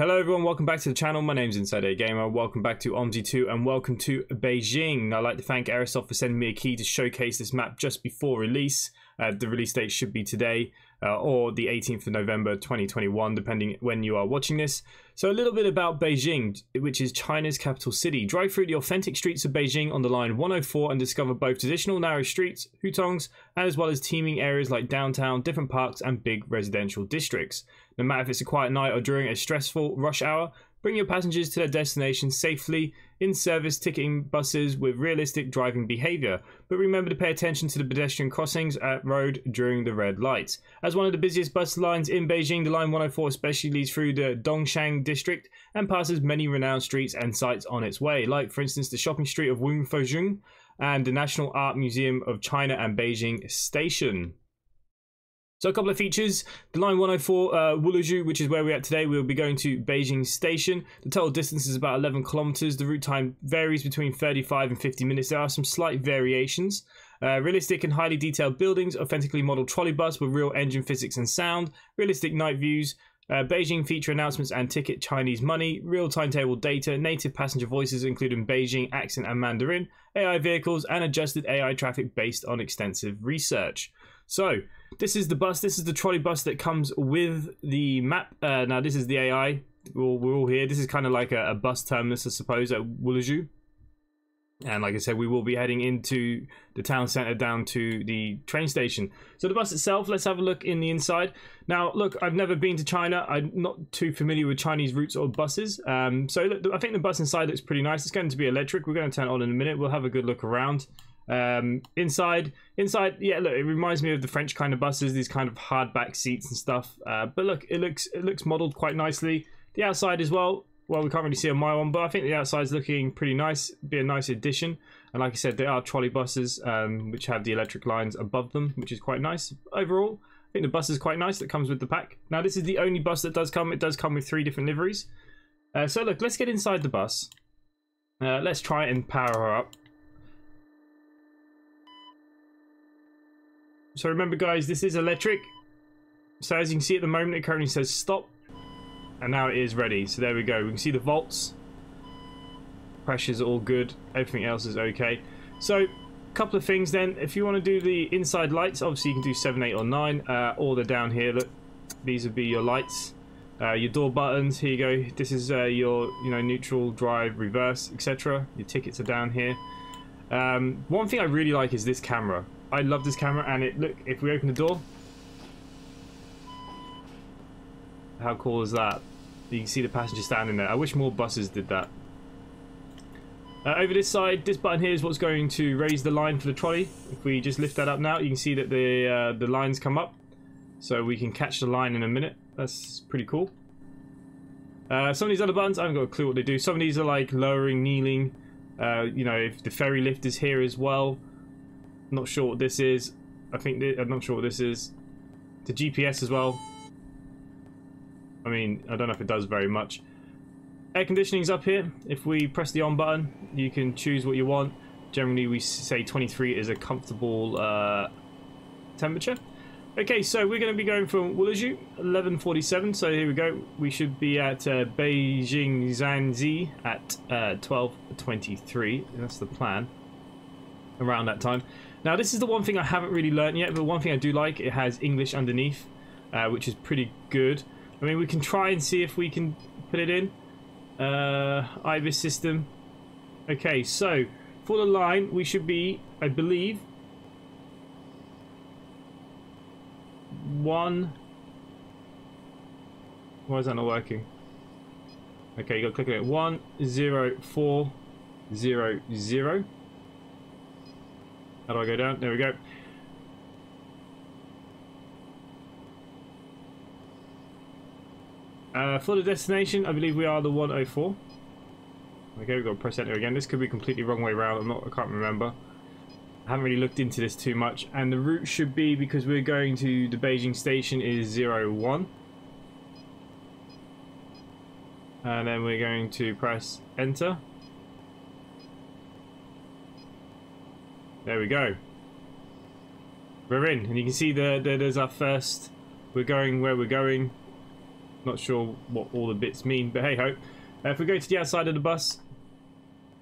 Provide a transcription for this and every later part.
Hello everyone, welcome back to the channel. My name's Inside Gamer. Welcome back to OMSI2 and welcome to Beijing. I'd like to thank Aerosoft for sending me a key to showcase this map just before release. Uh, the release date should be today uh, or the 18th of November 2021, depending when you are watching this. So a little bit about Beijing, which is China's capital city. Drive through the authentic streets of Beijing on the line 104 and discover both traditional narrow streets, hutongs, as well as teeming areas like downtown, different parks, and big residential districts. No matter if it's a quiet night or during a stressful rush hour, bring your passengers to their destination safely in service ticketing buses with realistic driving behavior. But remember to pay attention to the pedestrian crossings at road during the red lights. As one of the busiest bus lines in Beijing, the line 104 especially leads through the Dongcheng district and passes many renowned streets and sites on its way, like for instance the shopping street of Wangfujing and the National Art Museum of China and Beijing Station. So a couple of features. The line 104 uh, Wuluzhu, which is where we're at today, we'll be going to Beijing Station. The total distance is about 11 kilometers. The route time varies between 35 and 50 minutes. There are some slight variations. Uh, realistic and highly detailed buildings, authentically modeled trolley bus with real engine physics and sound, realistic night views, uh, Beijing feature announcements and ticket Chinese money, real timetable data, native passenger voices including Beijing accent and Mandarin, AI vehicles, and adjusted AI traffic based on extensive research. So, this is the bus. This is the trolley bus that comes with the map. Uh, now, this is the AI. We're all, we're all here. This is kind of like a, a, bus terminus, I suppose, at Wuluzhu. And like I said, we will be heading into the town centre down to the train station. So the bus itself, let's have a look in the inside. Now, look, I've never been to China. I'm not too familiar with Chinese routes or buses. Um, so look, I think the bus inside looks pretty nice. It's going to be electric. We're going to turn it on in a minute. We'll have a good look around. Um, inside, inside, yeah, look, it reminds me of the French kind of buses, these kind of hardback seats and stuff. Uh, but look, it looks it looks modelled quite nicely. The outside as well. Well, we can't really see on my one, but I think the outside's looking pretty nice. Be a nice addition. And like I said, there are trolley buses um, which have the electric lines above them, which is quite nice. Overall, I think the bus is quite nice that comes with the pack. Now, this is the only bus that does come. It does come with three different liveries. Uh, so look, let's get inside the bus. Uh, let's try and power her up. So remember guys, this is electric. So as you can see at the moment, it currently says stop. And now it is ready. So there we go. We can see the volts. Pressure's all good. Everything else is okay. So, a couple of things then. If you want to do the inside lights, obviously you can do 7, 8 or 9. Uh, or they're down here. Look, these would be your lights. Uh, your door buttons, here you go. This is uh, your, you know, neutral, drive, reverse, etc. Your tickets are down here. Um, one thing I really like is this camera. I love this camera and it look if we open the door how cool is that you can see the passenger standing there. I wish more buses did that. Uh, over this side this button here is what's going to raise the line for the trolley. If we just lift that up now you can see that the uh, the lines come up. So we can catch the line in a minute. That's pretty cool. Uh, some of these other buttons I haven't got a clue what they do. Some of these are like lowering kneeling. Uh, you know if the ferry lift is here as well. Not sure what this is. I think I'm not sure what this is. The GPS as well. I mean, I don't know if it does very much. Air conditioning's up here. If we press the on button, you can choose what you want. Generally, we say 23 is a comfortable uh, temperature. Okay, so we're going to be going from Wuluzhu, 1147. So here we go. We should be at uh, Beijing Zhanzi at uh, 1223. That's the plan. Around that time. Now, this is the one thing I haven't really learned yet, but one thing I do like, it has English underneath, uh, which is pretty good. I mean, we can try and see if we can put it in. Uh, IBIS system. Okay, so for the line, we should be, I believe, one. Why is that not working? Okay, you got to click on it. One zero four zero zero. How do I go down? There we go. Uh, for the destination, I believe we are the 104. Okay, we've got to press enter again. This could be completely wrong way around. I'm not. I can't remember. I haven't really looked into this too much. And the route should be because we're going to the Beijing station is 01. And then we're going to press enter. There we go. We're in, and you can see the, the, there's our first. We're going where we're going. Not sure what all the bits mean, but hey ho. Uh, if we go to the outside of the bus,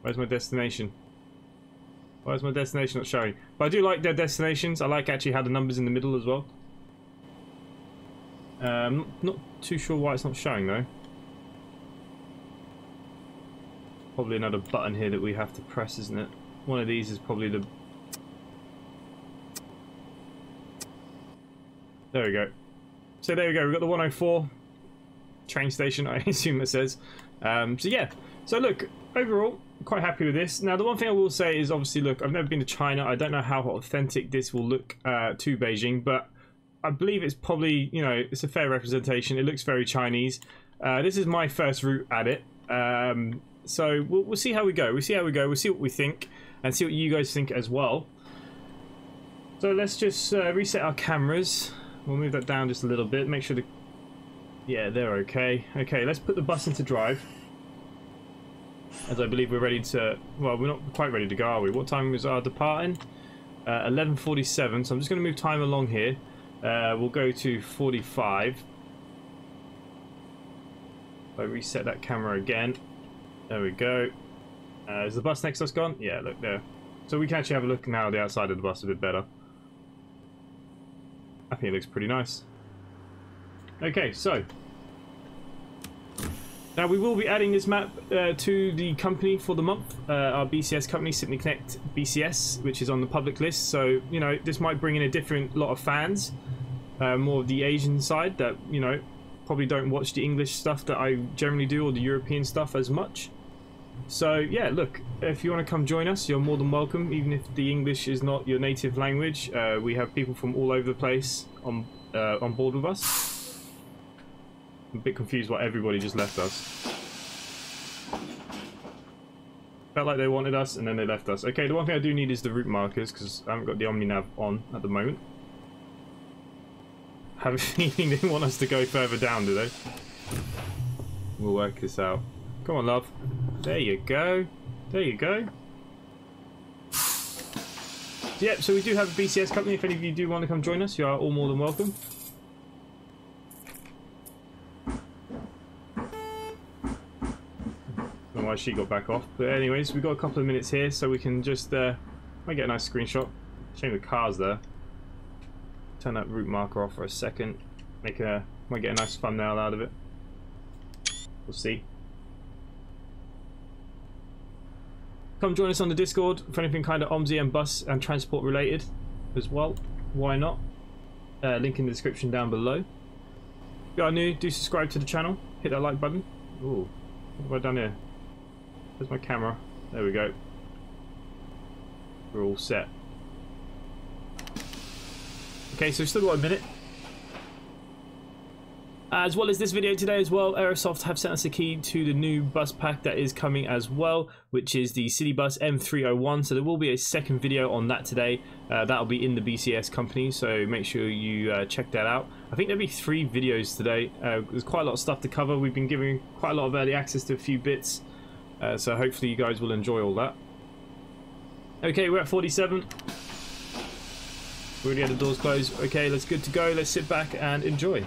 where's my destination? Where's my destination not showing? But I do like their destinations. I like actually how the numbers in the middle as well. Um, not too sure why it's not showing though. Probably another button here that we have to press, isn't it? One of these is probably the... There we go. So there we go, we've got the 104 train station, I assume it says. Um, so yeah, so look, overall, quite happy with this. Now, the one thing I will say is obviously, look, I've never been to China. I don't know how authentic this will look uh, to Beijing, but I believe it's probably, you know, it's a fair representation. It looks very Chinese. Uh, this is my first route at it. Um, so we'll, we'll see how we go. We'll see how we go. We'll see what we think and see what you guys think as well. So let's just uh, reset our cameras. We'll move that down just a little bit. Make sure the... Yeah, they're okay. Okay, let's put the bus into drive as I believe we're ready to... Well, we're not quite ready to go, are we? What time is our departing? Uh, 11.47, so I'm just going to move time along here. Uh, we'll go to 45. I reset that camera again. There we go. Uh, is the bus next to us gone? Yeah, look there. So we can actually have a look now at the outside of the bus a bit better. I think it looks pretty nice. Okay, so now we will be adding this map uh, to the company for the month, uh, our BCS company, Simply Connect BCS, which is on the public list. So, you know, this might bring in a different lot of fans, uh, more of the Asian side that, you know, probably don't watch the English stuff that I generally do or the European stuff as much. So, yeah, look, if you want to come join us, you're more than welcome, even if the English is not your native language. Uh, we have people from all over the place on, uh, on board with us. I'm a bit confused why everybody just left us. Felt like they wanted us and then they left us. Okay, the one thing I do need is the route markers because I haven't got the OmniNav on at the moment. Have a feeling they want us to go further down, do they? We'll work this out. Come on, love. There you go. There you go. Yep, so we do have a BCS company. If any of you do want to come join us, you are all more than welcome. Why she got back off. But anyways, we've got a couple of minutes here, so we can just uh, might get a nice screenshot. Shame the car's there. Turn that route marker off for a second. Make a might get a nice thumbnail out of it. We'll see. Come join us on the Discord for anything kind of OMSI and bus and transport related as well. Why not? Uh, link in the description down below. If you are new, do subscribe to the channel. Hit that like button. Ooh, what have I done here? Where's my camera? There we go. We're all set. Okay, so we've still got a minute. As well as this video today as well, Aerosoft have sent us a key to the new bus pack that is coming as well, which is the Citybus M301. So there will be a second video on that today. Uh, that'll be in the BCS company, so make sure you uh, check that out. I think there'll be three videos today. Uh, there's quite a lot of stuff to cover. We've been giving quite a lot of early access to a few bits. Uh, so hopefully you guys will enjoy all that. Okay, we're at 47. We already had the doors closed. Okay, let's good to go. Let's sit back and enjoy.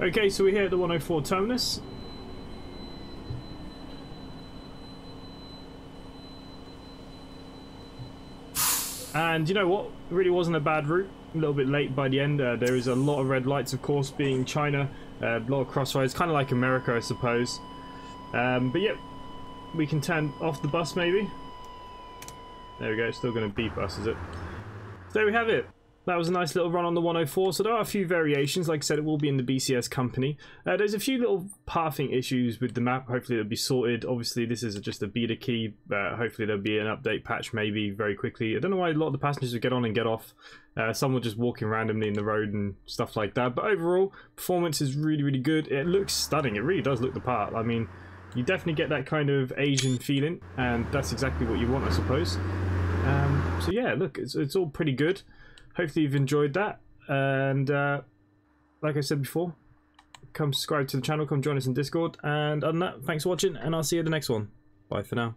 Okay, so we're here at the 104 terminus. And you know what? It really wasn't a bad route. A little bit late by the end. Uh, there is a lot of red lights, of course, being China. Uh, a lot of crossroads, kind of like America, I suppose. Um, but yep, we can turn off the bus maybe. There we go. it's Still going to beep us, is it? So there we have it that was a nice little run on the 104. So there are a few variations. Like I said, it will be in the BCS company. Uh, there's a few little pathing issues with the map. Hopefully it'll be sorted. Obviously this is just a beta key. Uh, hopefully there'll be an update patch maybe very quickly. I don't know why a lot of the passengers would get on and get off. Uh, some were just walking randomly in the road and stuff like that. But overall, performance is really, really good. It looks stunning. It really does look the part. I mean, you definitely get that kind of Asian feeling. And that's exactly what you want, I suppose. Um, so yeah, look, it's, it's all pretty good hopefully you've enjoyed that. And uh, like I said before, come subscribe to the channel, come join us in Discord. And other than that, thanks for watching, and I'll see you in the next one. Bye for now.